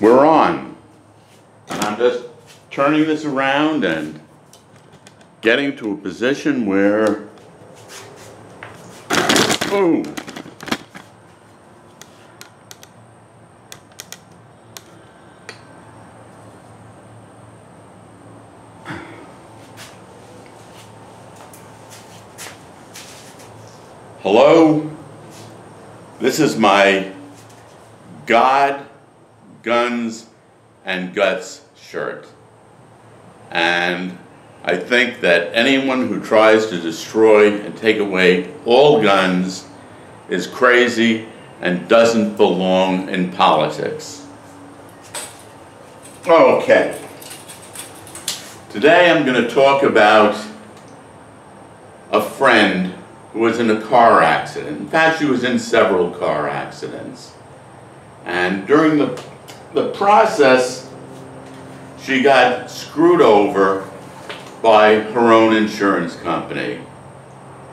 we're on. And I'm just turning this around and getting to a position where, boom. Hello, this is my God, Guns, and Guts shirt. And I think that anyone who tries to destroy and take away all guns is crazy and doesn't belong in politics. Okay. Today I'm going to talk about a friend who was in a car accident. In fact, she was in several car accidents. And during the, the process, she got screwed over by her own insurance company.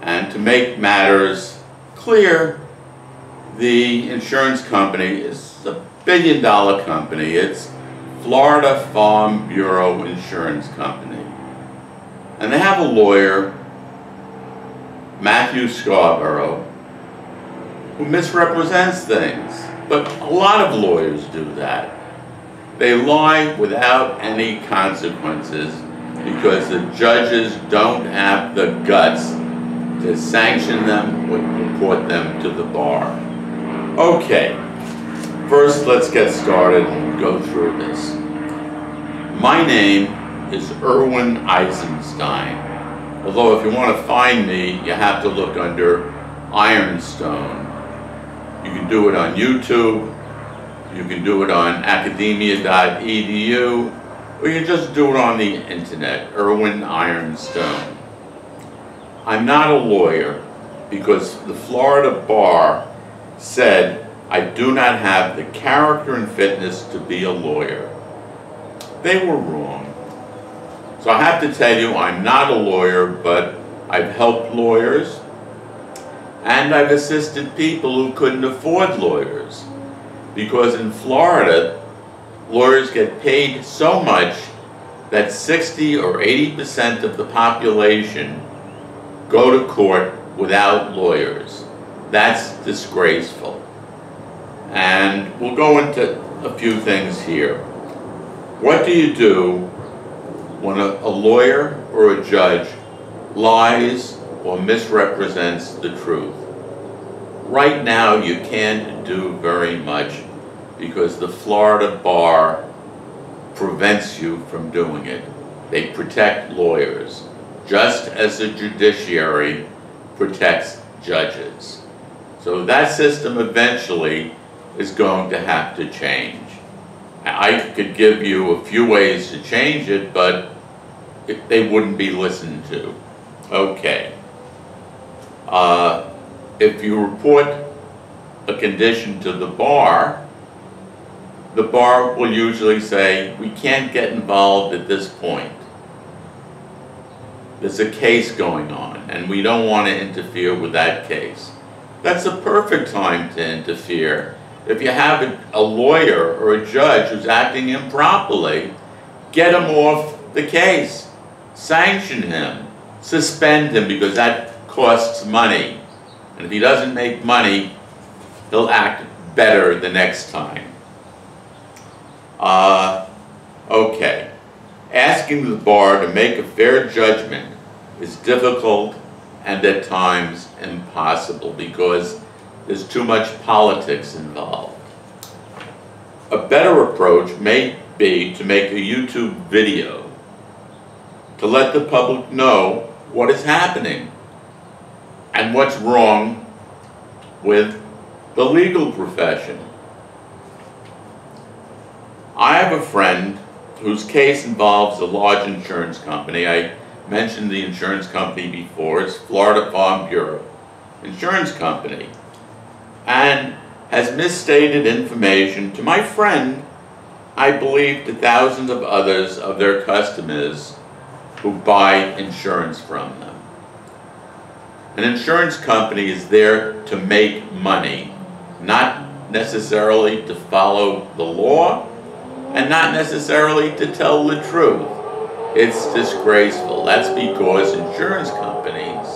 And to make matters clear, the insurance company is a billion dollar company. It's Florida Farm Bureau Insurance Company. And they have a lawyer, Matthew Scarborough, who misrepresents things. But a lot of lawyers do that. They lie without any consequences because the judges don't have the guts to sanction them or report them to the bar. Okay, first let's get started and go through this. My name is Irwin Eisenstein. Although if you want to find me, you have to look under Ironstone. You can do it on YouTube, you can do it on academia.edu, or you can just do it on the internet, Irwin Ironstone. I'm not a lawyer because the Florida Bar said I do not have the character and fitness to be a lawyer. They were wrong. So I have to tell you, I'm not a lawyer, but I've helped lawyers, and I've assisted people who couldn't afford lawyers. Because in Florida, lawyers get paid so much that 60 or 80% of the population go to court without lawyers. That's disgraceful. And we'll go into a few things here. What do you do when a, a lawyer or a judge lies or misrepresents the truth? Right now, you can't do very much because the Florida bar prevents you from doing it. They protect lawyers, just as the judiciary protects judges. So that system eventually is going to have to change. I could give you a few ways to change it, but they wouldn't be listened to. Okay. Uh, if you report a condition to the bar, the bar will usually say, we can't get involved at this point. There's a case going on, and we don't want to interfere with that case. That's a perfect time to interfere. If you have a, a lawyer or a judge who's acting improperly, get him off the case. Sanction him. Suspend him because that costs money. And if he doesn't make money, he'll act better the next time. Uh, okay. Asking the bar to make a fair judgment is difficult and at times impossible because there's too much politics involved. A better approach may be to make a YouTube video to let the public know what is happening and what's wrong with the legal profession. I have a friend whose case involves a large insurance company. I mentioned the insurance company before. It's Florida Farm Bureau Insurance Company. And has misstated information to my friend, I believe to thousands of others of their customers who buy insurance from them. An insurance company is there to make money, not necessarily to follow the law and not necessarily to tell the truth. It's disgraceful. That's because insurance companies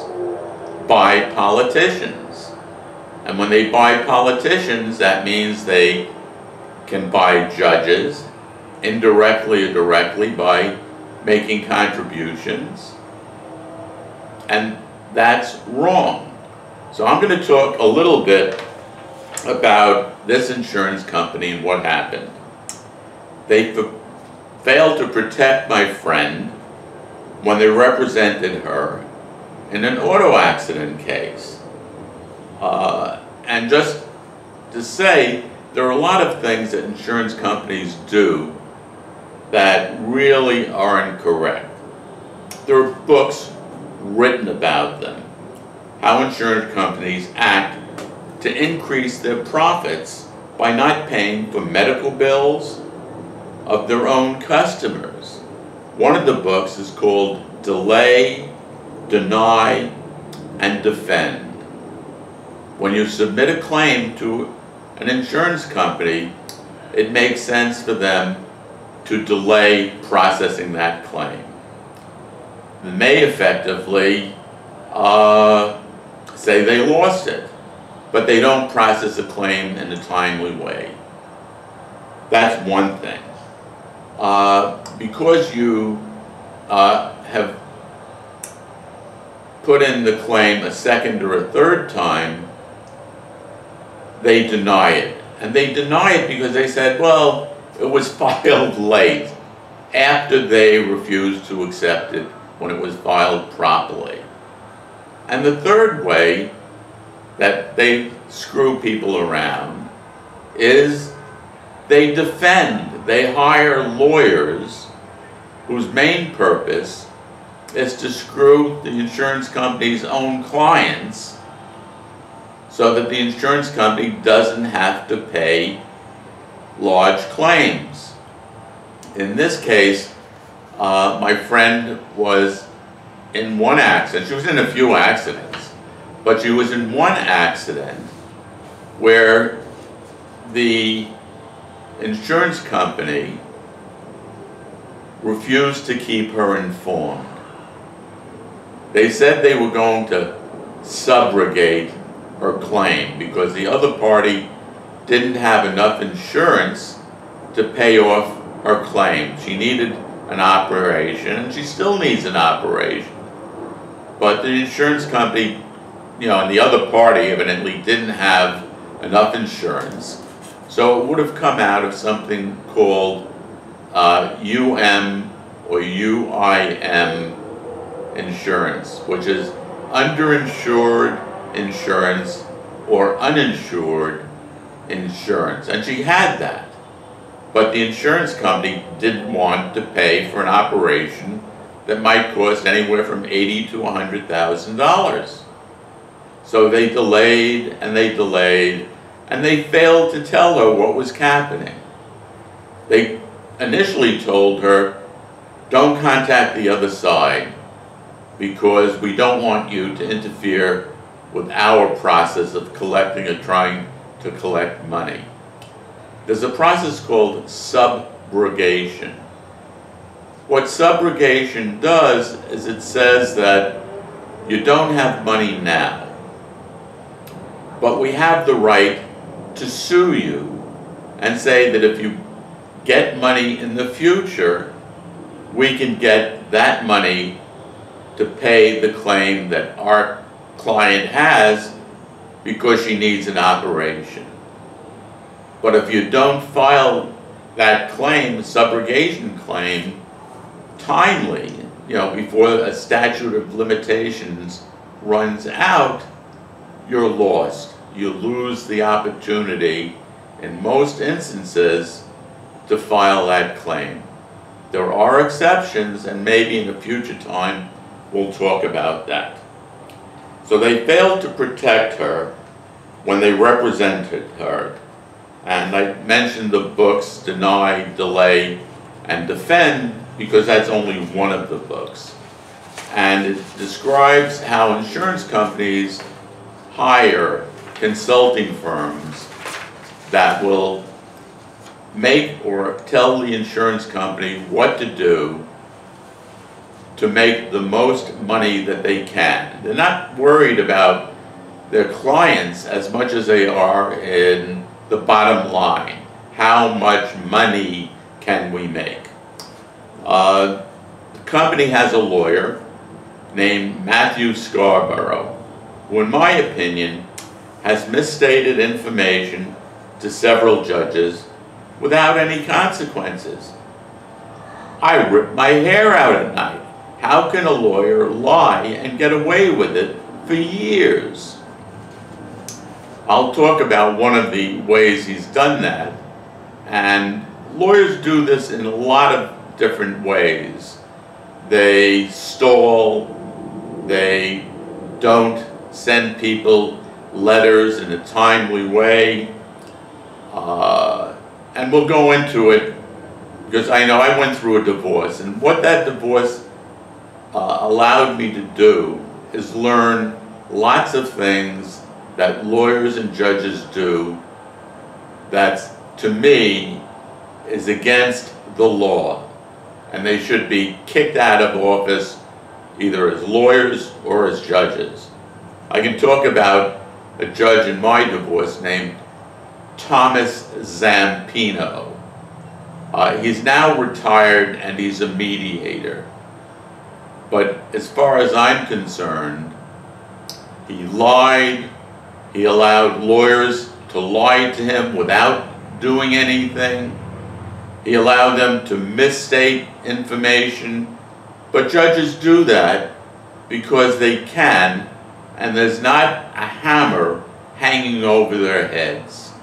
buy politicians. And when they buy politicians, that means they can buy judges, indirectly or directly by making contributions. And that's wrong. So I'm going to talk a little bit about this insurance company and what happened. They failed to protect my friend when they represented her in an auto accident case. Uh, and just to say, there are a lot of things that insurance companies do that really are incorrect. There are books written about them, how insurance companies act to increase their profits by not paying for medical bills of their own customers. One of the books is called Delay, Deny, and Defend. When you submit a claim to an insurance company, it makes sense for them to delay processing that claim. May effectively uh, say they lost it, but they don't process a claim in a timely way. That's one thing. Uh, because you uh, have put in the claim a second or a third time, they deny it. And they deny it because they said, well, it was filed late after they refused to accept it when it was filed properly. And the third way that they screw people around is they defend, they hire lawyers whose main purpose is to screw the insurance company's own clients so that the insurance company doesn't have to pay large claims. In this case, uh, my friend was in one accident. She was in a few accidents, but she was in one accident where the insurance company refused to keep her informed. They said they were going to subrogate her claim because the other party didn't have enough insurance to pay off her claim. She needed an operation, and she still needs an operation. But the insurance company, you know, and the other party evidently didn't have enough insurance. So it would have come out of something called uh, UM or UIM insurance, which is underinsured insurance or uninsured insurance. And she had that. But the insurance company didn't want to pay for an operation that might cost anywhere from eighty to $100,000. So they delayed and they delayed and they failed to tell her what was happening. They initially told her, don't contact the other side because we don't want you to interfere with our process of collecting or trying to collect money. There's a process called subrogation. What subrogation does is it says that you don't have money now, but we have the right to sue you and say that if you get money in the future, we can get that money to pay the claim that our client has because she needs an operation. But if you don't file that claim, subrogation claim, timely, you know, before a statute of limitations runs out, you're lost. You lose the opportunity, in most instances, to file that claim. There are exceptions, and maybe in a future time, we'll talk about that. So they failed to protect her when they represented her. And I mentioned the books Deny, Delay, and Defend because that's only one of the books. And it describes how insurance companies hire consulting firms that will make or tell the insurance company what to do to make the most money that they can. They're not worried about their clients as much as they are in the bottom line. How much money can we make? Uh, the company has a lawyer named Matthew Scarborough, who in my opinion has misstated information to several judges without any consequences. I rip my hair out at night. How can a lawyer lie and get away with it for years? I'll talk about one of the ways he's done that. And lawyers do this in a lot of different ways. They stall, they don't send people letters in a timely way. Uh, and we'll go into it because I know I went through a divorce, and what that divorce uh, allowed me to do is learn lots of things that lawyers and judges do that, to me, is against the law. And they should be kicked out of office either as lawyers or as judges. I can talk about a judge in my divorce named Thomas Zampino. Uh, he's now retired and he's a mediator. But as far as I'm concerned, he lied, he allowed lawyers to lie to him without doing anything. He allowed them to misstate information. But judges do that because they can, and there's not a hammer hanging over their heads.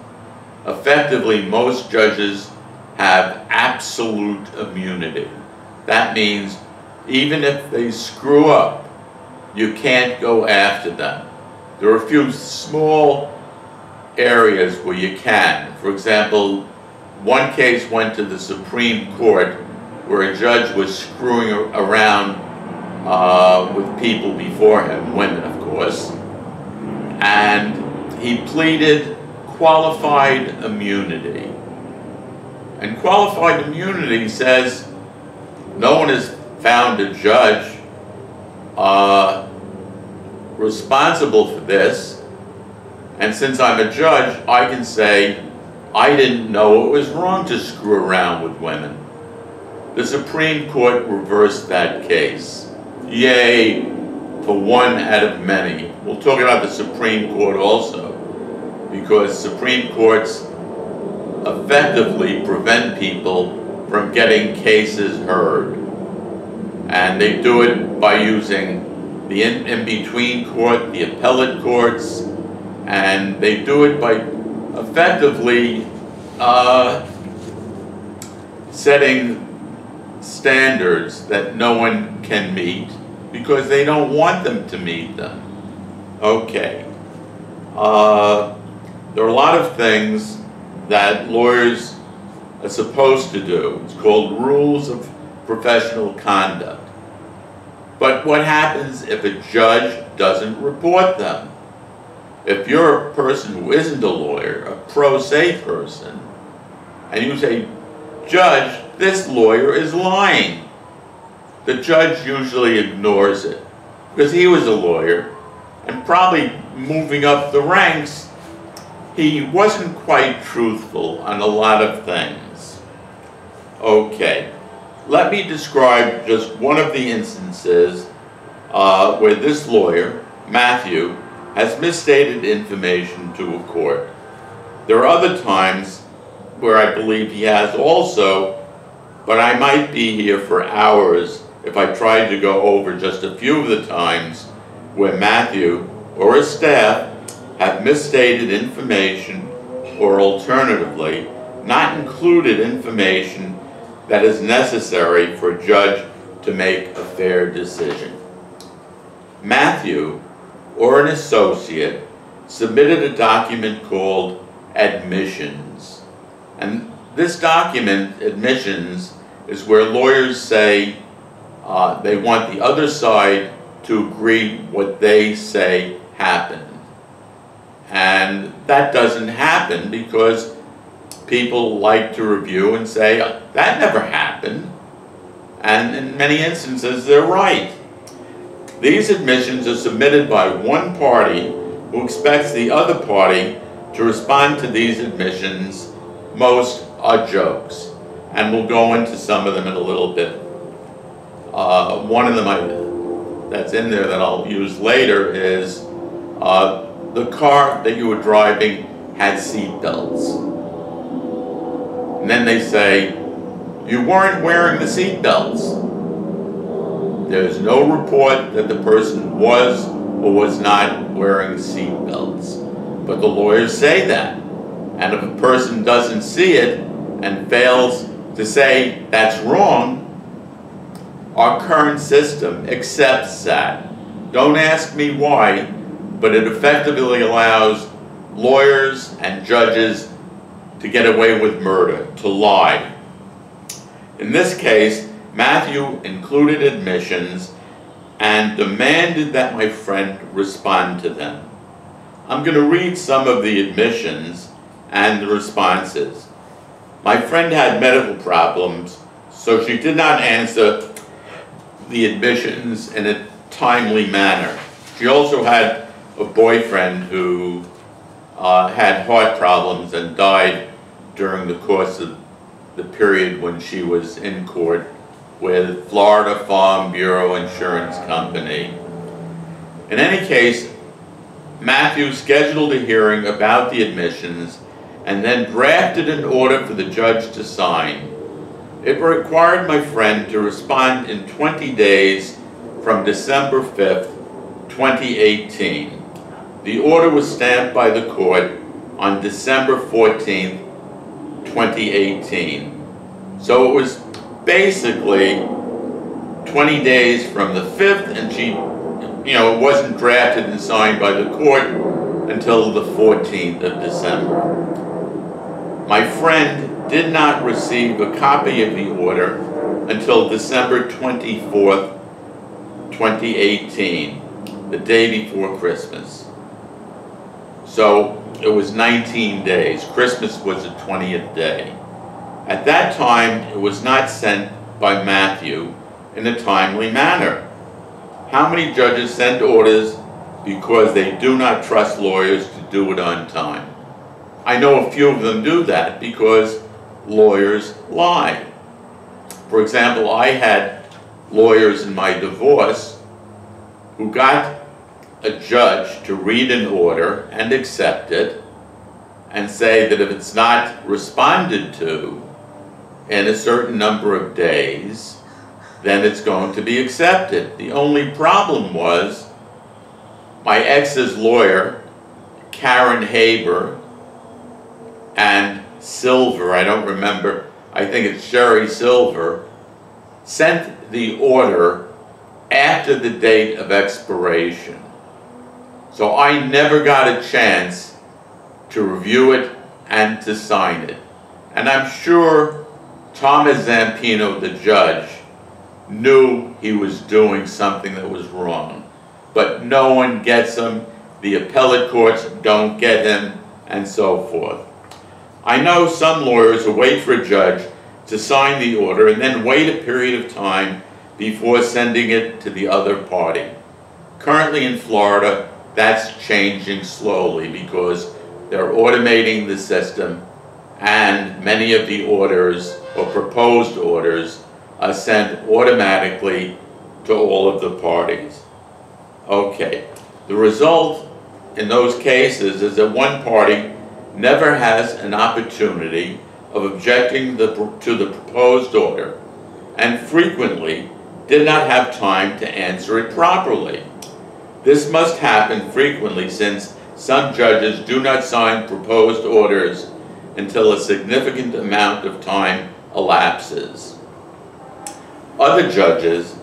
Effectively, most judges have absolute immunity. That means even if they screw up, you can't go after them. There are a few small areas where you can. For example, one case went to the Supreme Court where a judge was screwing around uh, with people before him, women of course, and he pleaded qualified immunity. And qualified immunity says no one has found a judge uh, responsible for this. And since I'm a judge, I can say, I didn't know it was wrong to screw around with women. The Supreme Court reversed that case. Yay for one out of many. We'll talk about the Supreme Court also because Supreme Courts effectively prevent people from getting cases heard. And they do it by using the in-between in court, the appellate courts, and they do it by effectively uh, setting standards that no one can meet because they don't want them to meet them. Okay. Uh, there are a lot of things that lawyers are supposed to do. It's called rules of professional conduct. But what happens if a judge doesn't report them? If you're a person who isn't a lawyer, a pro se person, and you say, Judge, this lawyer is lying, the judge usually ignores it because he was a lawyer and probably moving up the ranks he wasn't quite truthful on a lot of things. Okay, let me describe just one of the instances uh, where this lawyer, Matthew, has misstated information to a court. There are other times where I believe he has also, but I might be here for hours if I tried to go over just a few of the times where Matthew or his staff have misstated information or alternatively not included information that is necessary for a judge to make a fair decision. Matthew, or an associate, submitted a document called admissions. And this document, admissions, is where lawyers say uh, they want the other side to agree what they say happened. And that doesn't happen because people like to review and say, that never happened. And in many instances, they're right. These admissions are submitted by one party who expects the other party to respond to these admissions. Most are jokes. And we'll go into some of them in a little bit. Uh, one of them I, that's in there that I'll use later is uh, the car that you were driving had seat belts. And then they say, you weren't wearing the seat belts. There's no report that the person was or was not wearing seat belts. But the lawyers say that. And if a person doesn't see it and fails to say that's wrong, our current system accepts that. Don't ask me why, but it effectively allows lawyers and judges to get away with murder, to lie. In this case, Matthew included admissions and demanded that my friend respond to them. I'm going to read some of the admissions and the responses. My friend had medical problems, so she did not answer the admissions in a timely manner. She also had a boyfriend who uh, had heart problems and died during the course of the period when she was in court with Florida Farm Bureau Insurance Company. In any case, Matthew scheduled a hearing about the admissions and then drafted an order for the judge to sign. It required my friend to respond in 20 days from December 5th, 2018. The order was stamped by the court on December 14th, 2018. So it was basically 20 days from the 5th, and she, you know, it wasn't drafted and signed by the court until the 14th of December. My friend did not receive a copy of the order until December 24th, 2018, the day before Christmas. So it was 19 days. Christmas was the 20th day. At that time, it was not sent by Matthew in a timely manner. How many judges send orders because they do not trust lawyers to do it on time? I know a few of them do that because lawyers lie. For example, I had lawyers in my divorce who got a judge to read an order and accept it and say that if it's not responded to, in a certain number of days, then it's going to be accepted. The only problem was my ex's lawyer, Karen Haber, and Silver, I don't remember, I think it's Sherry Silver, sent the order after the date of expiration. So I never got a chance to review it and to sign it. And I'm sure Thomas Zampino, the judge, knew he was doing something that was wrong. But no one gets him, the appellate courts don't get him, and so forth. I know some lawyers who wait for a judge to sign the order and then wait a period of time before sending it to the other party. Currently in Florida, that's changing slowly because they're automating the system and many of the orders or proposed orders are sent automatically to all of the parties. Okay, the result in those cases is that one party never has an opportunity of objecting the, to the proposed order and frequently did not have time to answer it properly. This must happen frequently since some judges do not sign proposed orders until a significant amount of time elapses. Other judges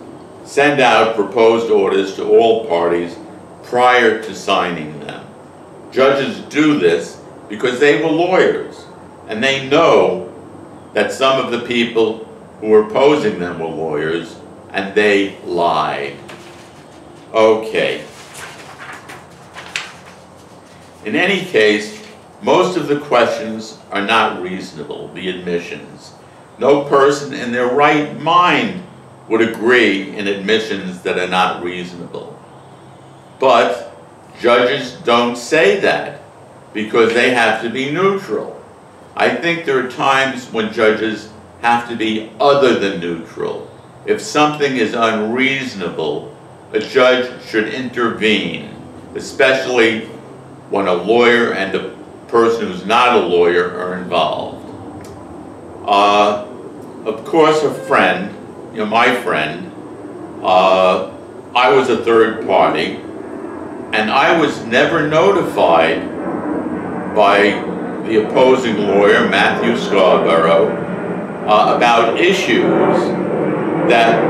send out proposed orders to all parties prior to signing them. Judges do this because they were lawyers and they know that some of the people who were opposing them were lawyers and they lied. Okay. In any case, Most of the questions are not reasonable, the admissions. No person in their right mind would agree in admissions that are not reasonable. But judges don't say that because they have to be neutral. I think there are times when judges have to be other than neutral. If something is unreasonable, a judge should intervene, especially when a lawyer and a person who's not a lawyer are involved. Uh, of course, a friend, you know, my friend, uh, I was a third party, and I was never notified by the opposing lawyer, Matthew Scarborough, uh, about issues that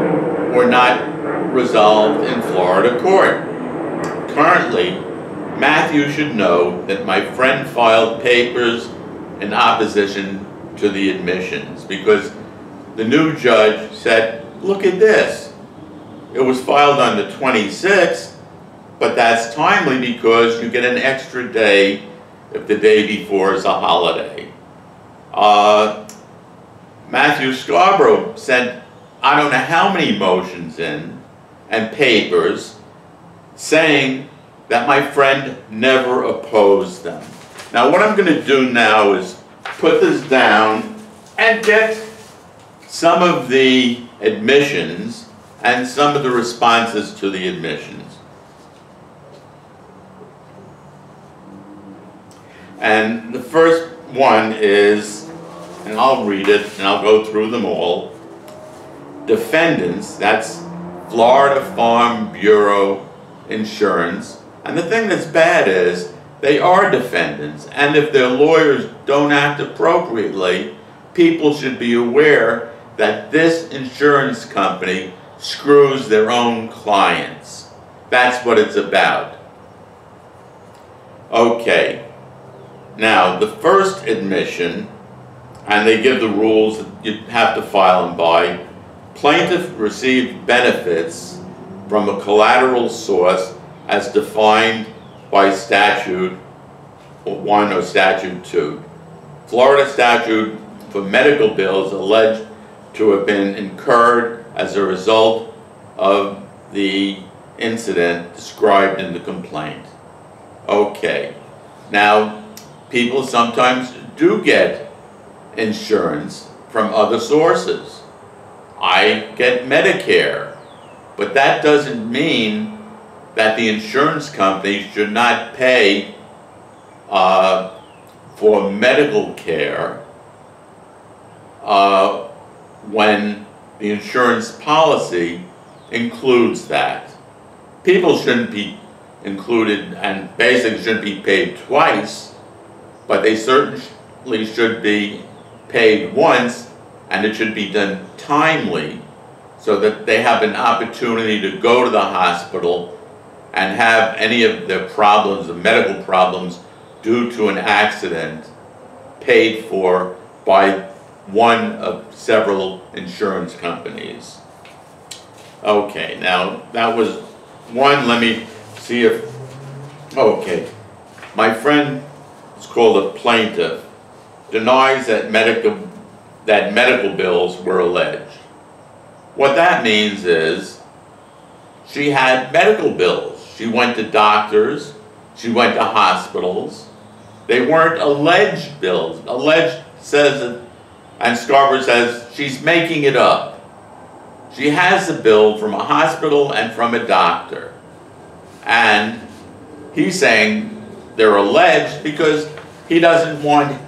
were not resolved in Florida court. Currently, Matthew should know that my friend filed papers in opposition to the admissions because the new judge said, look at this. It was filed on the 26th, but that's timely because you get an extra day if the day before is a holiday. Uh, Matthew Scarborough sent I don't know how many motions in and papers saying that my friend never opposed them. Now what I'm going to do now is put this down and get some of the admissions and some of the responses to the admissions. And the first one is, and I'll read it and I'll go through them all. Defendants, that's Florida Farm Bureau Insurance, and the thing that's bad is they are defendants, and if their lawyers don't act appropriately, people should be aware that this insurance company screws their own clients. That's what it's about. Okay. Now, the first admission, and they give the rules that you have to file them by, plaintiff received benefits from a collateral source as defined by statute 1 or statute 2. Florida statute for medical bills alleged to have been incurred as a result of the incident described in the complaint. Okay, now people sometimes do get insurance from other sources. I get Medicare, but that doesn't mean that the insurance company should not pay uh, for medical care uh, when the insurance policy includes that. People shouldn't be included and basically shouldn't be paid twice, but they certainly should be paid once and it should be done timely so that they have an opportunity to go to the hospital and have any of their problems, the medical problems, due to an accident paid for by one of several insurance companies. Okay, now that was one, let me see if, okay. My friend is called a plaintiff, denies that medical, that medical bills were alleged. What that means is she had medical bills she went to doctors. She went to hospitals. They weren't alleged bills. Alleged says, and Scarborough says, she's making it up. She has a bill from a hospital and from a doctor. And he's saying they're alleged because he doesn't want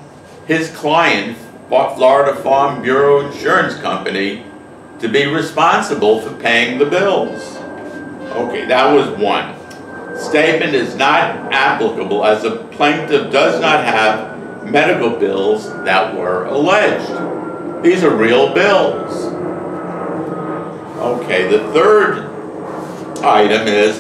his client, Florida Farm Bureau Insurance Company, to be responsible for paying the bills. Okay, that was one statement is not applicable as a plaintiff does not have medical bills that were alleged. These are real bills. Okay, the third item is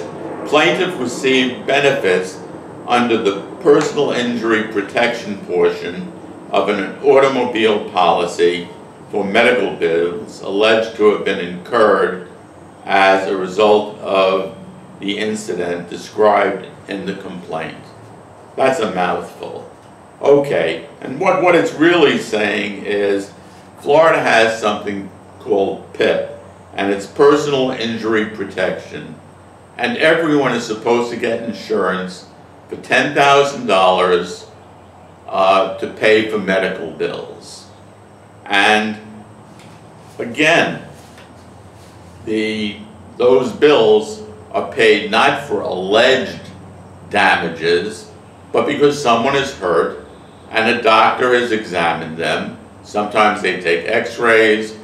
plaintiff received benefits under the personal injury protection portion of an automobile policy for medical bills alleged to have been incurred as a result of the incident described in the complaint. That's a mouthful. Okay, and what, what it's really saying is Florida has something called PIP, and it's personal injury protection. And everyone is supposed to get insurance for ten thousand dollars uh, to pay for medical bills. And again, the, those bills are paid not for alleged damages, but because someone is hurt and a doctor has examined them. Sometimes they take x-rays,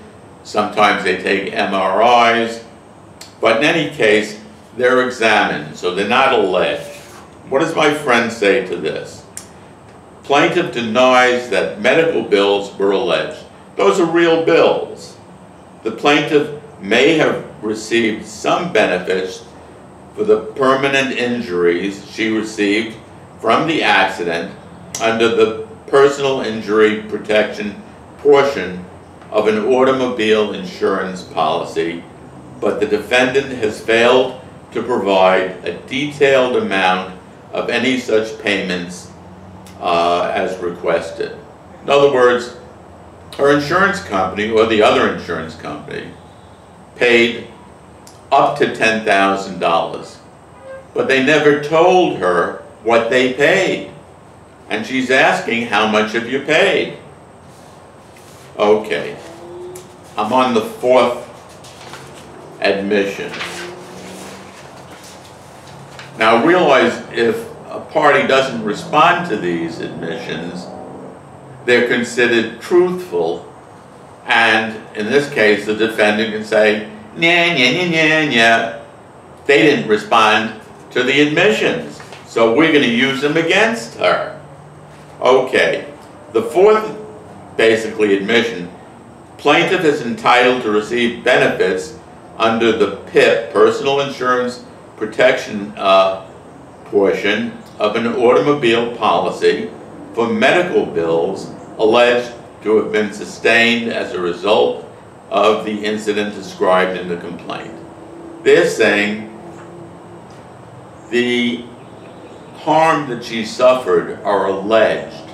sometimes they take MRIs, but in any case, they're examined, so they're not alleged. What does my friend say to this? Plaintiff denies that medical bills were alleged. Those are real bills. The plaintiff may have received some benefits for the permanent injuries she received from the accident under the personal injury protection portion of an automobile insurance policy, but the defendant has failed to provide a detailed amount of any such payments uh, as requested. In other words, her insurance company or the other insurance company paid up to $10,000, but they never told her what they paid. And she's asking, how much have you paid? Okay, I'm on the fourth admission. Now realize if a party doesn't respond to these admissions, they're considered truthful, and in this case, the defendant can say, "Yeah, yeah, yeah, yeah, yeah." They didn't respond to the admissions, so we're going to use them against her. Okay, the fourth, basically, admission, plaintiff is entitled to receive benefits under the PIP, Personal Insurance Protection uh, portion of an automobile policy for medical bills alleged to have been sustained as a result of the incident described in the complaint. They're saying the harm that she suffered are alleged.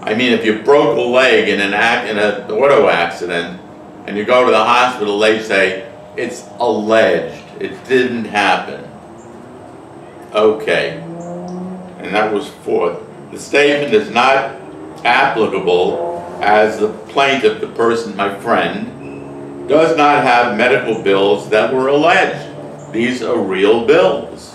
I mean, if you broke a leg in an in an auto accident, and you go to the hospital, they say it's alleged. It didn't happen. Okay. And that was fourth. The statement is not applicable as the plaintiff, the person, my friend, does not have medical bills that were alleged. These are real bills.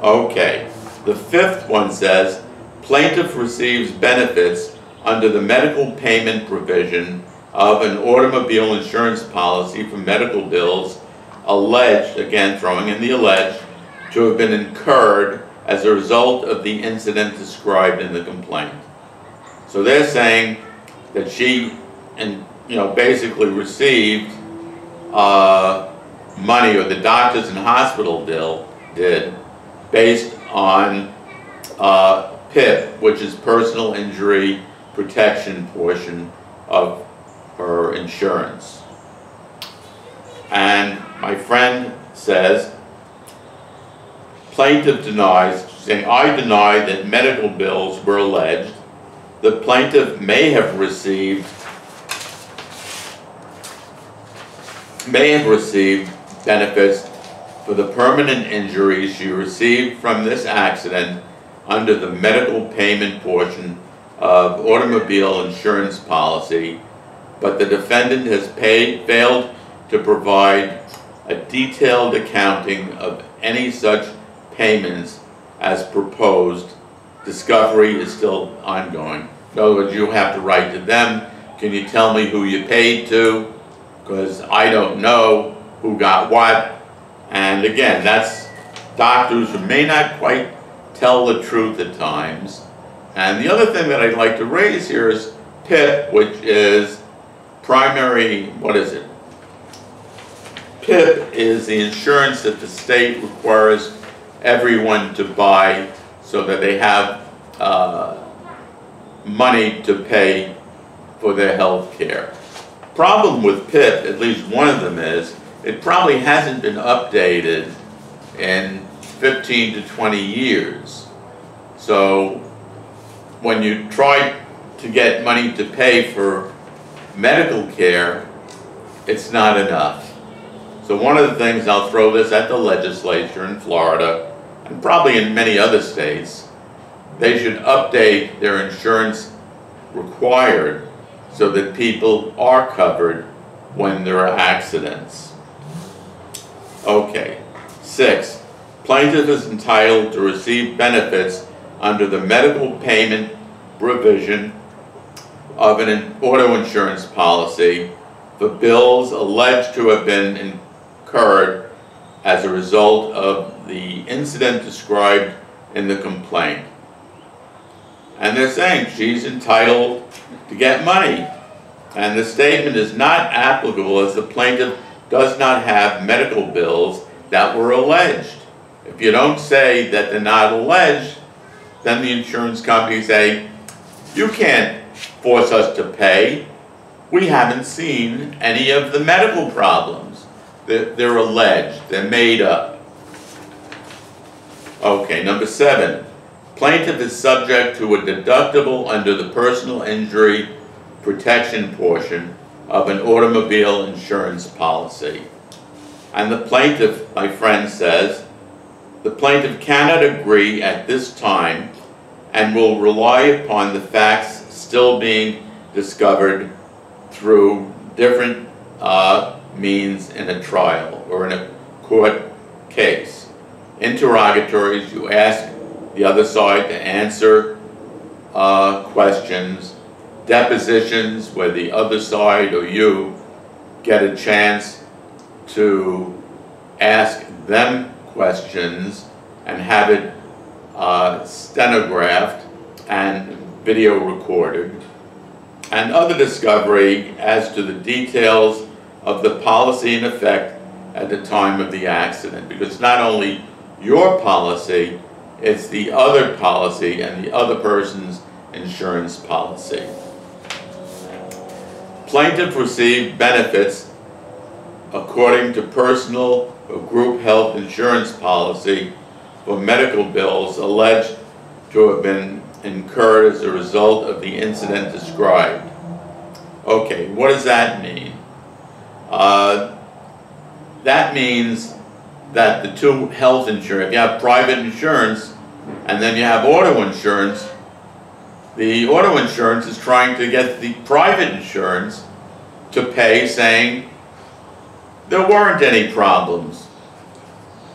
Okay. The fifth one says, plaintiff receives benefits under the medical payment provision of an automobile insurance policy for medical bills alleged, again throwing in the alleged, to have been incurred as a result of the incident described in the complaint. So they're saying that she, and you know, basically received uh, money, or the doctors and hospital bill did, based on uh, PIP, which is personal injury protection portion of her insurance. And my friend says, plaintiff denies, saying, I deny that medical bills were alleged. The plaintiff may have received, may have received benefits for the permanent injuries she received from this accident under the medical payment portion of automobile insurance policy, but the defendant has paid, failed to provide a detailed accounting of any such payments as proposed. Discovery is still ongoing. In other words, you have to write to them. Can you tell me who you paid to? Because I don't know who got what. And again, that's doctors who may not quite tell the truth at times. And the other thing that I'd like to raise here is PIP, which is primary, what is it? PIP is the insurance that the state requires everyone to buy so that they have uh, money to pay for their health care. Problem with PIP, at least one of them is, it probably hasn't been updated in 15 to 20 years. So when you try to get money to pay for medical care, it's not enough. So one of the things, I'll throw this at the legislature in Florida, and probably in many other states, they should update their insurance required so that people are covered when there are accidents. Okay. Six, plaintiff is entitled to receive benefits under the medical payment provision of an auto insurance policy for bills alleged to have been incurred as a result of the incident described in the complaint. And they're saying she's entitled to get money. And the statement is not applicable as the plaintiff does not have medical bills that were alleged. If you don't say that they're not alleged, then the insurance company say, you can't force us to pay. We haven't seen any of the medical problems. They're, they're alleged, they're made up. Okay, number seven, plaintiff is subject to a deductible under the personal injury protection portion of an automobile insurance policy. And the plaintiff, my friend says, the plaintiff cannot agree at this time and will rely upon the facts still being discovered through different uh, means in a trial or in a court case. Interrogatories, you ask the other side to answer uh, questions, depositions where the other side or you get a chance to ask them questions and have it uh, stenographed and video recorded, and other discovery as to the details of the policy in effect at the time of the accident. Because not only your policy, it's the other policy and the other person's insurance policy. Plaintiff received benefits according to personal or group health insurance policy for medical bills alleged to have been incurred as a result of the incident described. Okay, what does that mean? Uh, that means that the two health insurance, if you have private insurance and then you have auto insurance, the auto insurance is trying to get the private insurance to pay saying there weren't any problems.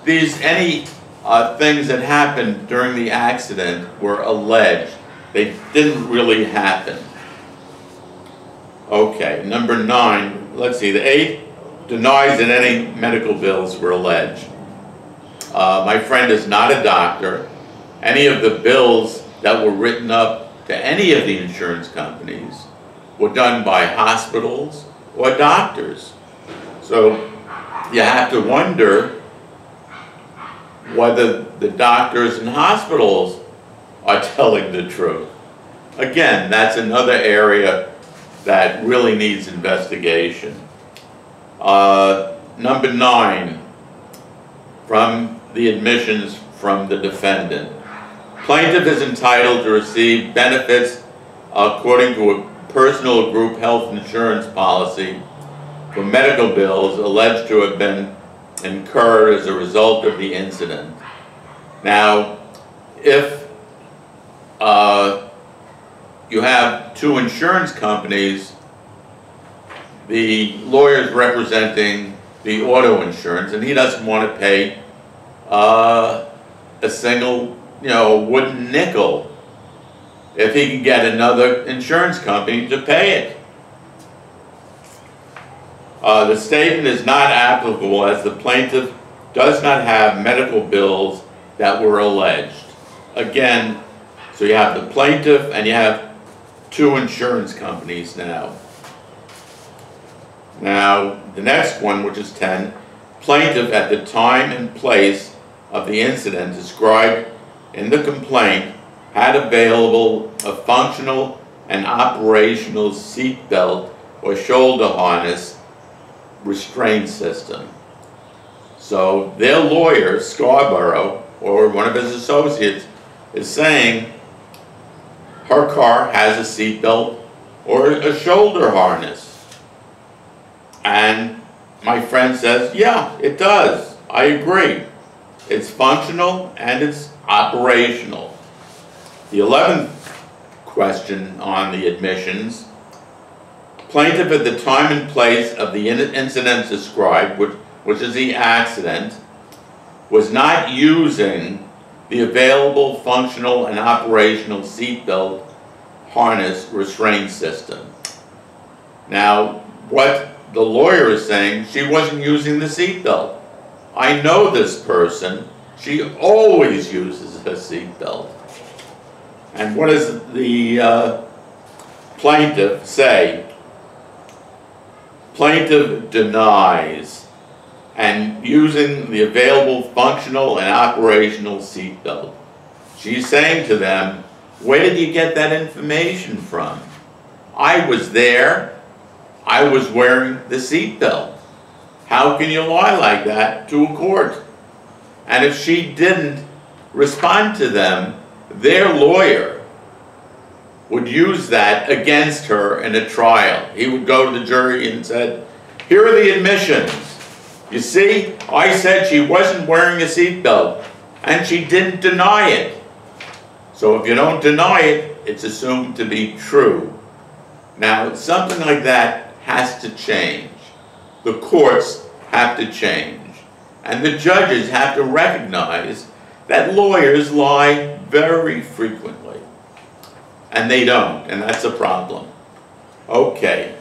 These, any uh, things that happened during the accident were alleged. They didn't really happen. Okay, number nine, let's see, the eight denies that any medical bills were alleged. Uh, my friend is not a doctor. Any of the bills that were written up to any of the insurance companies were done by hospitals or doctors. So you have to wonder whether the doctors and hospitals are telling the truth. Again, that's another area that really needs investigation. Uh, number nine, from the admissions from the defendant. Plaintiff is entitled to receive benefits according to a personal group health insurance policy for medical bills alleged to have been incurred as a result of the incident. Now, if uh, you have two insurance companies, the lawyer's representing the auto insurance, and he doesn't want to pay uh, a single, you know, wooden nickel if he can get another insurance company to pay it. Uh, the statement is not applicable as the plaintiff does not have medical bills that were alleged. Again, so you have the plaintiff and you have two insurance companies now. Now, the next one, which is 10, plaintiff at the time and place of the incident described in the complaint had available a functional and operational seat belt or shoulder harness restraint system. So their lawyer, Scarborough, or one of his associates, is saying her car has a seatbelt or a shoulder harness. And my friend says, yeah, it does. I agree. It's functional and it's operational. The 11th question on the admissions, plaintiff at the time and place of the incident described, which, which is the accident, was not using the available functional and operational seatbelt harness restraint system. Now, what the lawyer is saying, she wasn't using the seatbelt. I know this person. She always uses a seatbelt. And what does the uh, plaintiff say? Plaintiff denies and using the available functional and operational seatbelt. She's saying to them, where did you get that information from? I was there. I was wearing the seatbelt. How can you lie like that to a court? And if she didn't respond to them, their lawyer would use that against her in a trial. He would go to the jury and said, here are the admissions. You see, I said she wasn't wearing a seatbelt, and she didn't deny it. So if you don't deny it, it's assumed to be true. Now, something like that has to change. The courts have to change. And the judges have to recognize that lawyers lie very frequently. And they don't, and that's a problem. Okay.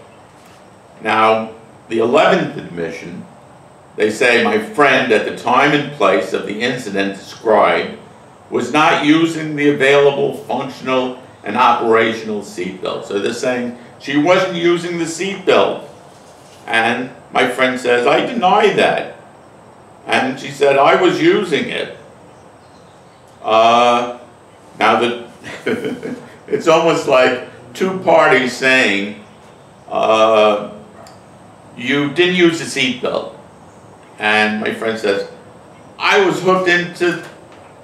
Now, the 11th admission they say, my friend at the time and place of the incident described was not using the available functional and operational seatbelt. So they're saying she wasn't using the seatbelt. And my friend says, I deny that. And she said, I was using it. Uh, now, the it's almost like two parties saying, uh, you didn't use the seatbelt. And my friend says, I was hooked into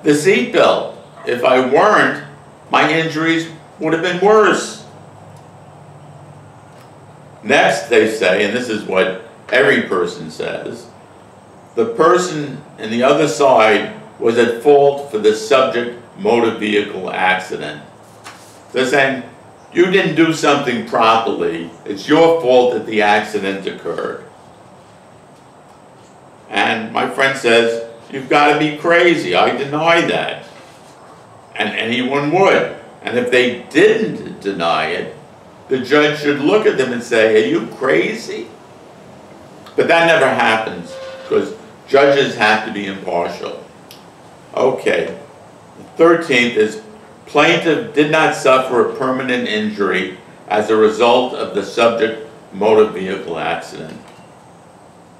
the seatbelt. If I weren't, my injuries would have been worse. Next, they say, and this is what every person says, the person in the other side was at fault for the subject motor vehicle accident. They're saying, you didn't do something properly. It's your fault that the accident occurred. And my friend says, you've got to be crazy. I deny that. And anyone would. And if they didn't deny it, the judge should look at them and say, are you crazy? But that never happens because judges have to be impartial. Okay. The 13th is plaintiff did not suffer a permanent injury as a result of the subject motor vehicle accident.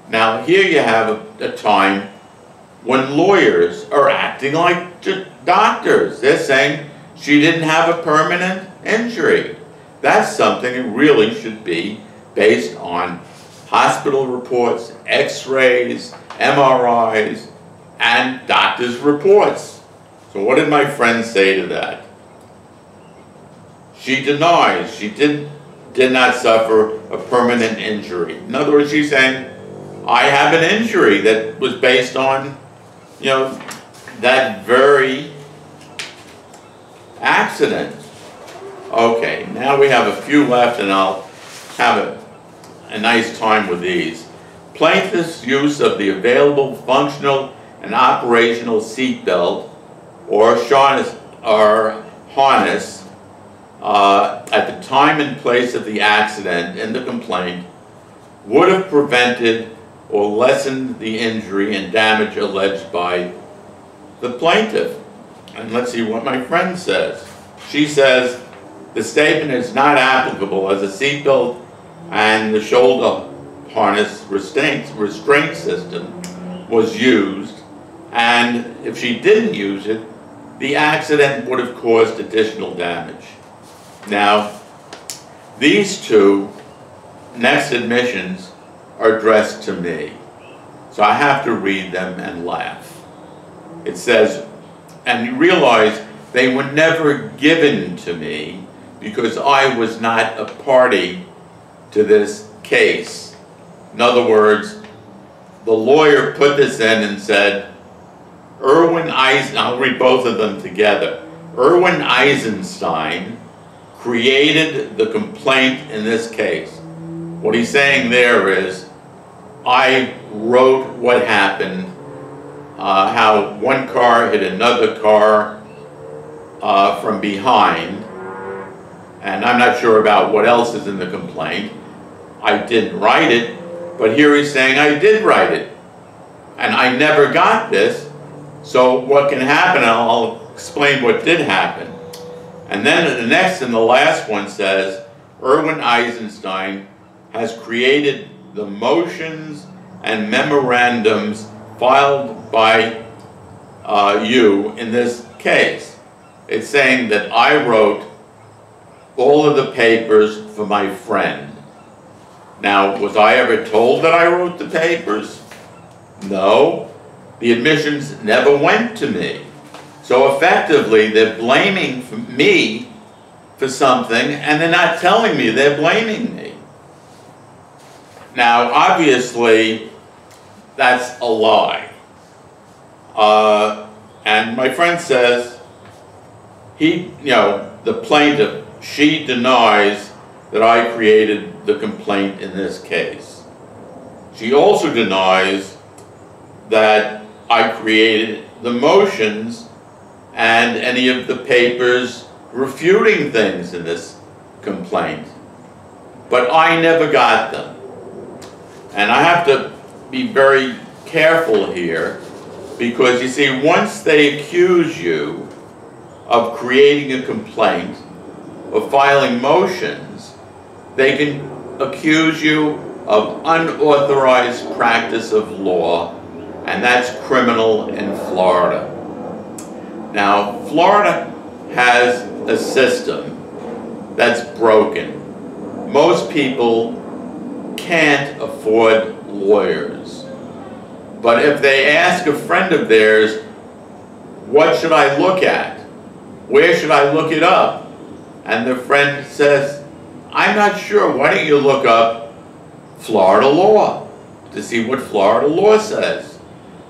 Now, here you have a, a time when lawyers are acting like doctors. They're saying she didn't have a permanent injury. That's something that really should be based on hospital reports, x-rays, MRIs, and doctor's reports. So what did my friend say to that? She denies she did, did not suffer a permanent injury. In other words, she's saying, I have an injury that was based on, you know, that very accident. Okay, now we have a few left and I'll have a, a nice time with these. Plaintiff's use of the available functional and operational seatbelt or harness, or harness uh, at the time and place of the accident in the complaint would have prevented or lessen the injury and damage alleged by the plaintiff. And let's see what my friend says. She says, the statement is not applicable as a seatbelt and the shoulder harness restraint, restraint system was used and if she didn't use it, the accident would have caused additional damage. Now, these two next admissions are addressed to me. So I have to read them and laugh. It says, and you realize They were never given to me because I was not a party to this case. In other words, the lawyer put this in and said, Irwin Eisen, I'll read both of them together. Irwin Eisenstein created the complaint in this case. What he's saying there is, I wrote what happened, uh, how one car hit another car uh, from behind, and I'm not sure about what else is in the complaint. I didn't write it, but here he's saying I did write it. And I never got this, so what can happen, I'll explain what did happen. And then the next and the last one says, Irwin Eisenstein has created the motions and memorandums filed by uh, you in this case. It's saying that I wrote all of the papers for my friend. Now, was I ever told that I wrote the papers? No. The admissions never went to me. So effectively, they're blaming me for something, and they're not telling me they're blaming me. Now, obviously, that's a lie. Uh, and my friend says, he, you know, the plaintiff, she denies that I created the complaint in this case. She also denies that I created the motions and any of the papers refuting things in this complaint. But I never got them. And I have to be very careful here because you see, once they accuse you of creating a complaint, of filing motions, they can accuse you of unauthorized practice of law, and that's criminal in Florida. Now, Florida has a system that's broken. Most people can't afford lawyers. But if they ask a friend of theirs, what should I look at? Where should I look it up? And the friend says, I'm not sure. Why don't you look up Florida law to see what Florida law says?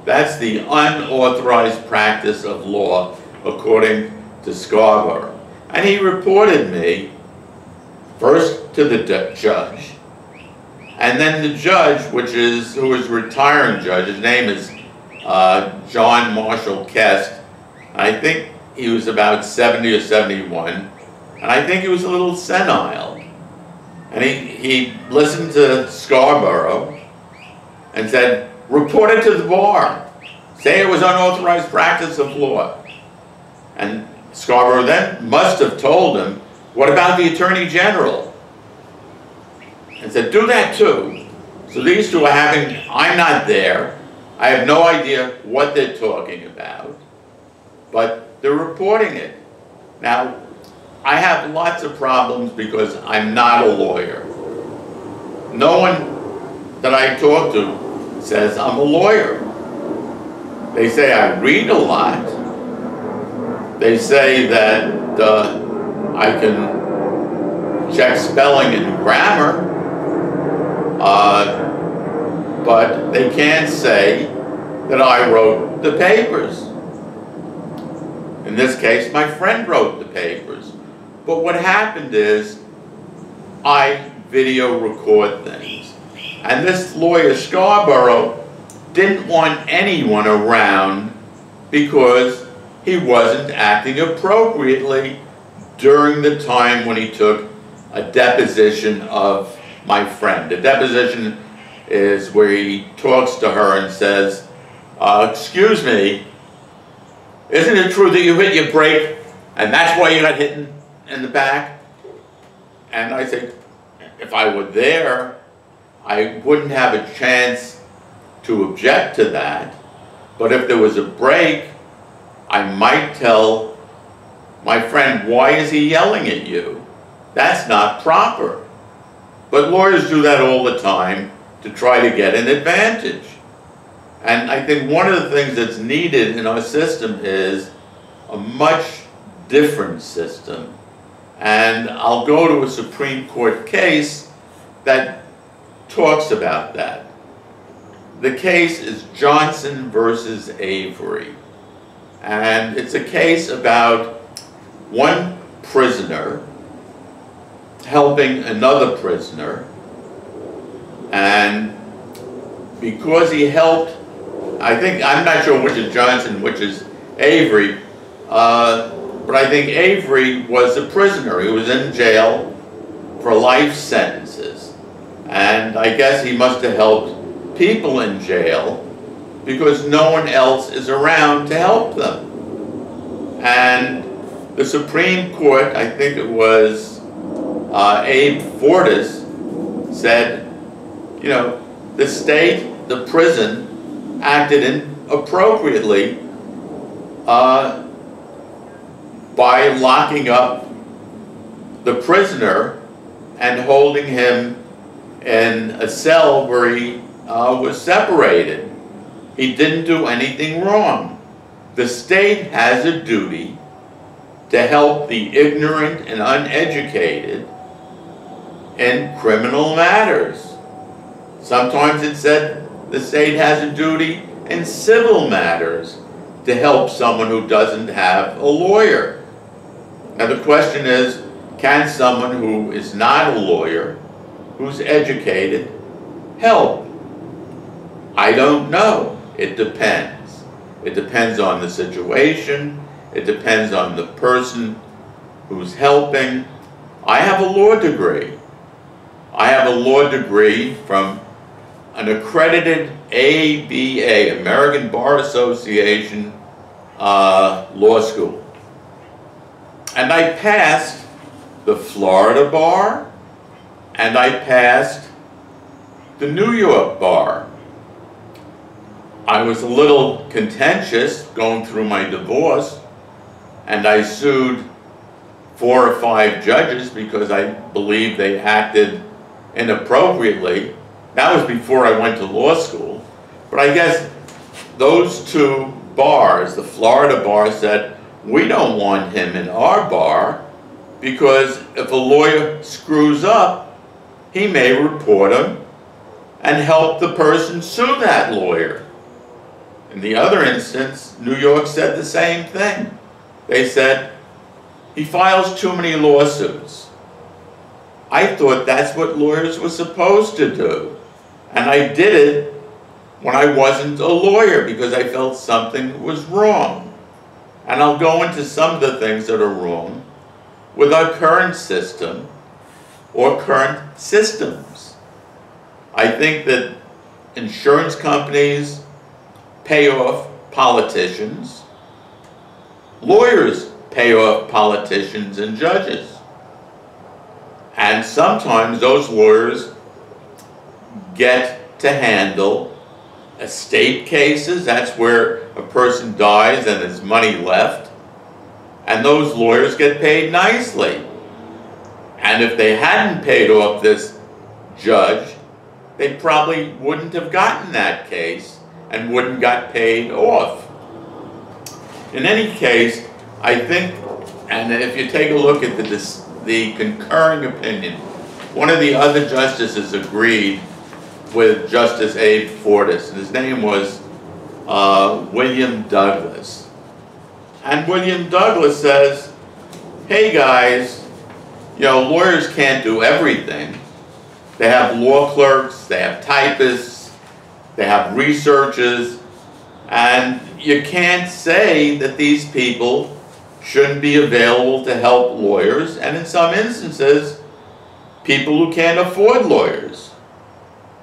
That's the unauthorized practice of law according to Scarborough. And he reported me first to the judge, and then the judge, which is, who is retiring judge, his name is uh, John Marshall Kest. I think he was about 70 or 71, and I think he was a little senile. And he, he listened to Scarborough and said, report it to the bar. Say it was unauthorized practice of law. And Scarborough then must have told him, what about the Attorney General? And said, do that too. So these two are having, I'm not there. I have no idea what they're talking about. But they're reporting it. Now, I have lots of problems because I'm not a lawyer. No one that I talk to says I'm a lawyer. They say I read a lot. They say that uh, I can check spelling and grammar, uh, but they can't say that I wrote the papers. In this case, my friend wrote the papers. But what happened is, I video record things. And this lawyer Scarborough didn't want anyone around because he wasn't acting appropriately during the time when he took a deposition of my friend. The deposition is where he talks to her and says, uh, excuse me, isn't it true that you hit your brake and that's why you got hit in, in the back? And I said, if I were there, I wouldn't have a chance to object to that. But if there was a brake, I might tell my friend, why is he yelling at you? That's not proper. But lawyers do that all the time to try to get an advantage. And I think one of the things that's needed in our system is a much different system. And I'll go to a Supreme Court case that talks about that. The case is Johnson versus Avery. And it's a case about one prisoner helping another prisoner. And because he helped, I think, I'm not sure which is Johnson, which is Avery, uh, but I think Avery was a prisoner. He was in jail for life sentences. And I guess he must have helped people in jail because no one else is around to help them. And the Supreme Court, I think it was uh, Abe Fortas, said, you know, the state, the prison, acted inappropriately uh, by locking up the prisoner and holding him in a cell where he uh, was separated. He didn't do anything wrong. The state has a duty to help the ignorant and uneducated in criminal matters. Sometimes it said the state has a duty in civil matters to help someone who doesn't have a lawyer. Now the question is, can someone who is not a lawyer, who's educated, help? I don't know. It depends. It depends on the situation. It depends on the person who's helping. I have a law degree. I have a law degree from an accredited ABA, American Bar Association uh, Law School. And I passed the Florida Bar, and I passed the New York Bar. I was a little contentious going through my divorce, and I sued four or five judges because I believed they acted inappropriately. That was before I went to law school. But I guess those two bars, the Florida bar said, we don't want him in our bar because if a lawyer screws up, he may report him and help the person sue that lawyer. In the other instance, New York said the same thing. They said, he files too many lawsuits. I thought that's what lawyers were supposed to do. And I did it when I wasn't a lawyer because I felt something was wrong. And I'll go into some of the things that are wrong with our current system or current systems. I think that insurance companies pay off politicians, lawyers pay off politicians and judges. And sometimes those lawyers get to handle estate cases, that's where a person dies and there's money left. And those lawyers get paid nicely. And if they hadn't paid off this judge, they probably wouldn't have gotten that case and wouldn't got paid off. In any case, I think, and if you take a look at the, the concurring opinion, one of the other justices agreed with Justice Abe Fortas, and his name was uh, William Douglas. And William Douglas says, hey guys, you know, lawyers can't do everything. They have law clerks, they have typists, they have researchers, and you can't say that these people shouldn't be available to help lawyers, and in some instances, people who can't afford lawyers.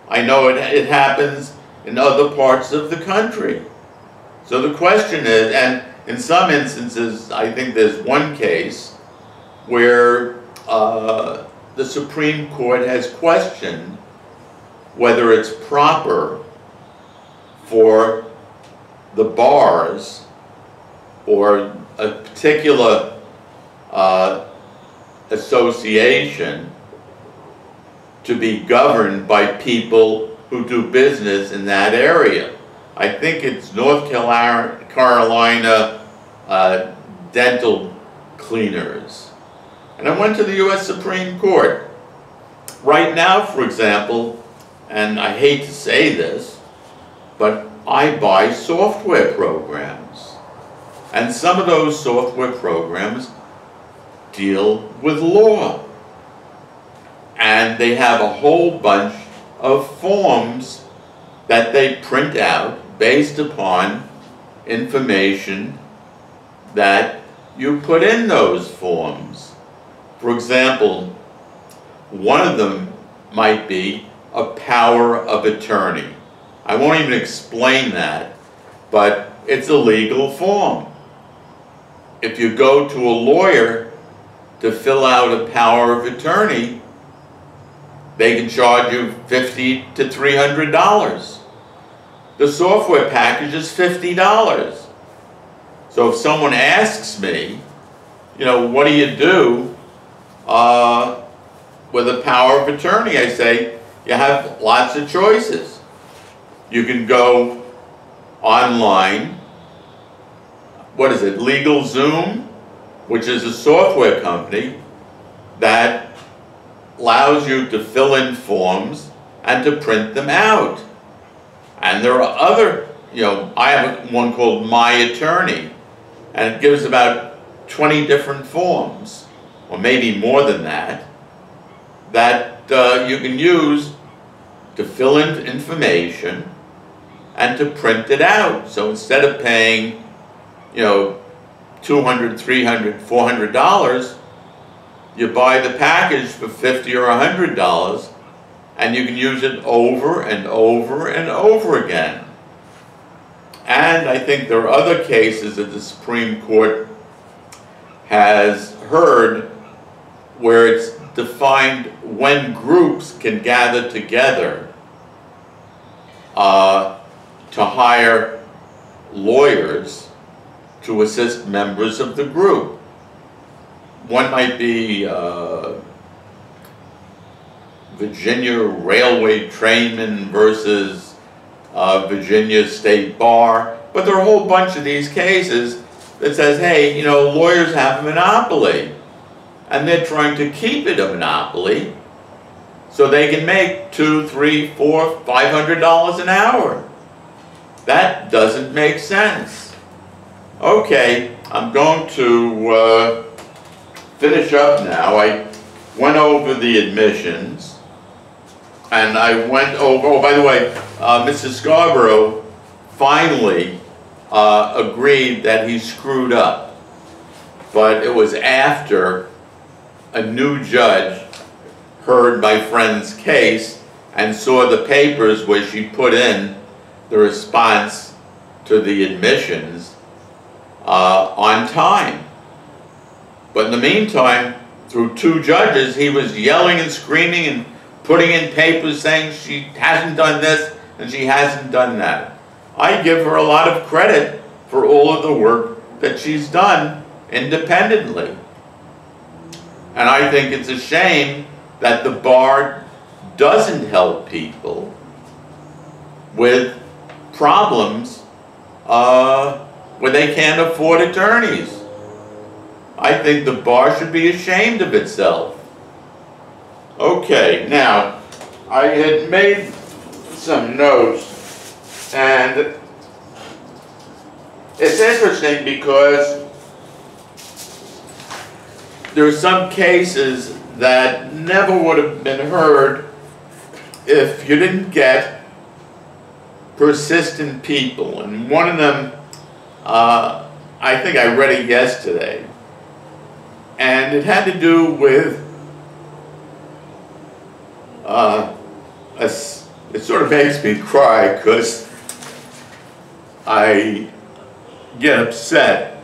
I know it, it happens in other parts of the country. So the question is, and in some instances, I think there's one case where uh, the Supreme Court has questioned whether it's proper for the bars or a particular uh, association to be governed by people who do business in that area. I think it's North Carolina uh, Dental cleaners. And I went to the US Supreme Court. Right now, for example, and I hate to say this, but I buy software programs. And some of those software programs deal with law. And they have a whole bunch of forms that they print out based upon information that you put in those forms. For example, one of them might be a power of attorney. I won't even explain that, but it's a legal form. If you go to a lawyer to fill out a power of attorney, they can charge you 50 to $300. The software package is $50. So if someone asks me, you know, what do you do uh, with a power of attorney? I say, you have lots of choices. You can go online. What is it? LegalZoom, which is a software company that allows you to fill in forms and to print them out. And there are other, you know, I have one called My Attorney, and it gives about 20 different forms, or maybe more than that, that uh, you can use to fill in information and to print it out. So instead of paying, you know, 200, 300, 400 dollars, you buy the package for 50 or 100 dollars and you can use it over and over and over again. And I think there are other cases that the Supreme Court has heard where it's defined when groups can gather together uh, to hire lawyers to assist members of the group. One might be uh, Virginia Railway Trainmen versus uh, Virginia State Bar, but there are a whole bunch of these cases that says, hey, you know, lawyers have a monopoly, and they're trying to keep it a monopoly so they can make two, three, four, five hundred dollars an hour. That doesn't make sense. Okay, I'm going to uh, finish up now. I went over the admissions, and I went over, oh, by the way, uh, Mrs. Scarborough finally uh, agreed that he screwed up. But it was after a new judge heard my friend's case and saw the papers where she put in the response to the admissions uh, on time. But in the meantime, through two judges, he was yelling and screaming and putting in papers saying she hasn't done this and she hasn't done that. I give her a lot of credit for all of the work that she's done independently. And I think it's a shame that the bar doesn't help people with problems uh, where they can't afford attorneys. I think the bar should be ashamed of itself. Okay, now, I had made some notes, and it's interesting because there are some cases that never would have been heard if you didn't get persistent people. And one of them, uh, I think I read it yesterday, and it had to do with uh, a, it sort of makes me cry because I get upset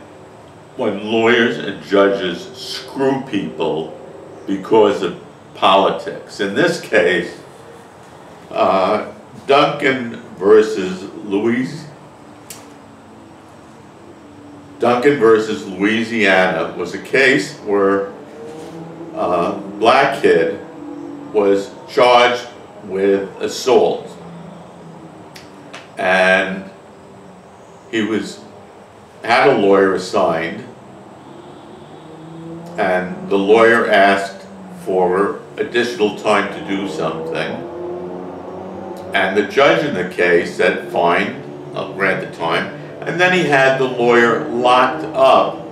when lawyers and judges screw people because of politics. In this case, uh, Duncan versus Louise, Duncan versus Louisiana was a case where a black kid was charged with assault. And he was had a lawyer assigned and the lawyer asked for additional time to do something. And the judge in the case said, fine, I'll grant the time. And then he had the lawyer locked up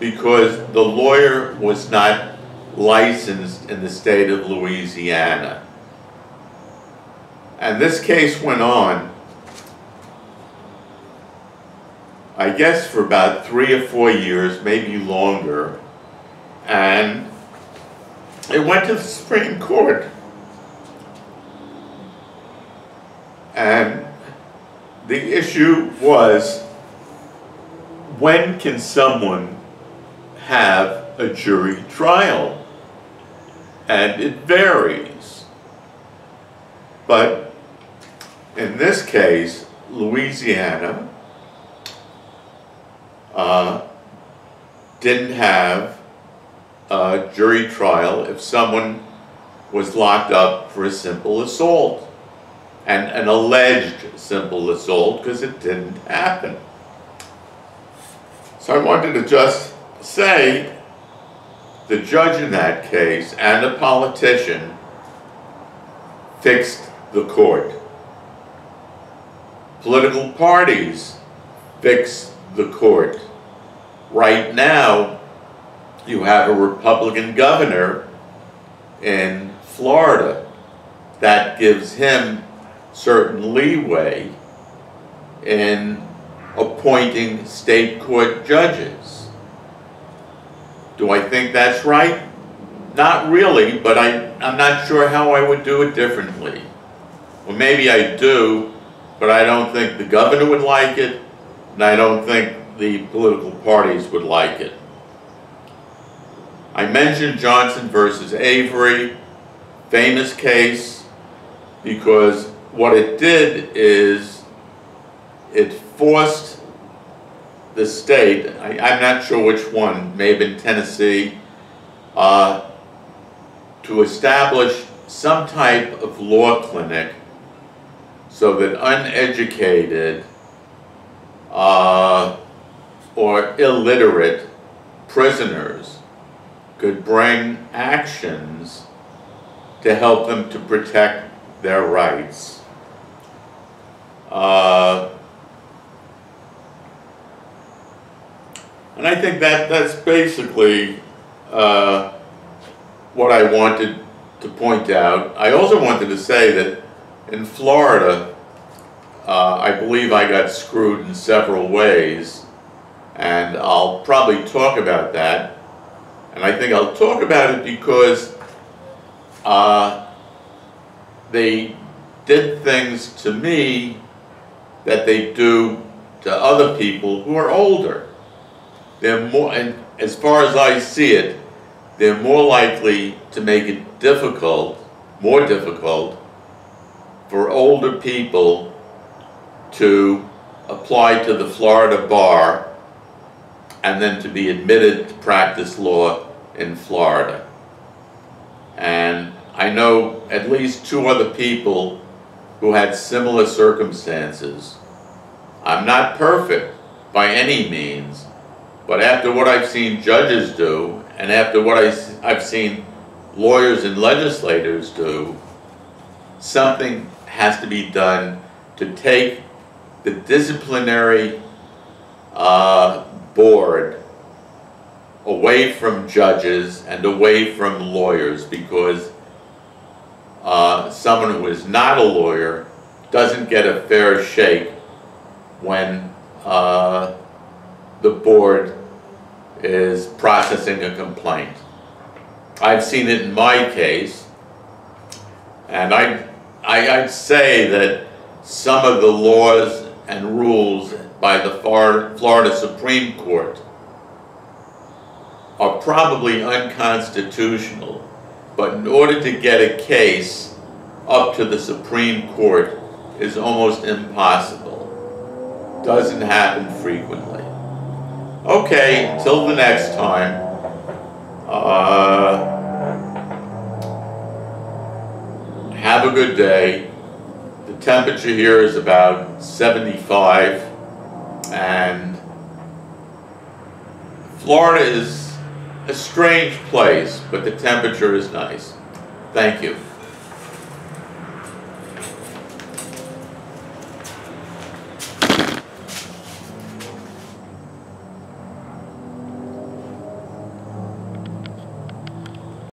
because the lawyer was not licensed in the state of Louisiana. And this case went on, I guess for about three or four years, maybe longer. And it went to the Supreme Court. And the issue was, when can someone have a jury trial? And it varies. But in this case, Louisiana uh, didn't have a jury trial if someone was locked up for a simple assault and an alleged simple assault because it didn't happen. So I wanted to just say the judge in that case and a politician fixed the court. Political parties fix the court. Right now, you have a Republican governor in Florida that gives him certain leeway in appointing state court judges. Do I think that's right? Not really, but I, I'm not sure how I would do it differently. Well, maybe I do, but I don't think the governor would like it, and I don't think the political parties would like it. I mentioned Johnson versus Avery, famous case, because what it did is it forced the state, I, am not sure which one, maybe in Tennessee, uh, to establish some type of law clinic so that uneducated uh, or illiterate prisoners could bring actions to help them to protect their rights. Uh, and I think that that's basically uh, what I wanted to point out. I also wanted to say that in Florida, uh, I believe I got screwed in several ways, and I'll probably talk about that. And I think I'll talk about it because uh, they did things to me that they do to other people who are older. They're more, and as far as I see it, they're more likely to make it difficult, more difficult, for older people to apply to the Florida bar and then to be admitted to practice law in Florida. And I know at least two other people who had similar circumstances. I'm not perfect by any means, but after what I've seen judges do, and after what I, I've seen lawyers and legislators do, something has to be done to take the disciplinary uh, board away from judges and away from lawyers because uh, someone who is not a lawyer doesn't get a fair shake when uh, the board is processing a complaint. I've seen it in my case, and I, I, I'd say that some of the laws and rules by the Florida Supreme Court are probably unconstitutional but in order to get a case up to the Supreme Court is almost impossible. Doesn't happen frequently. Okay, until the next time. Uh, have a good day. The temperature here is about 75 and Florida is a strange place, but the temperature is nice. Thank you.